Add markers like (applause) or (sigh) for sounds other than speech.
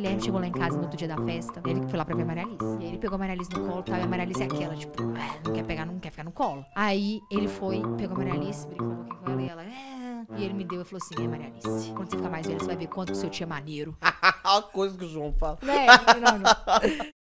Guilherme chegou lá em casa no outro dia da festa. Ele foi lá pra ver a Maria Alice. E aí ele pegou a Maria Alice no colo, tá? E a Maria Alice é aquela, tipo, não quer pegar, não quer ficar no colo. Aí ele foi, pegou a Maria Alice, brincou um pouquinho com ela e ela, Ah, E ele me deu e falou assim: é, Maria Alice, quando você ficar mais velha você vai ver quanto o seu tio é maneiro. (laughs) A coisa que o João fala. Né? Não, não. (laughs)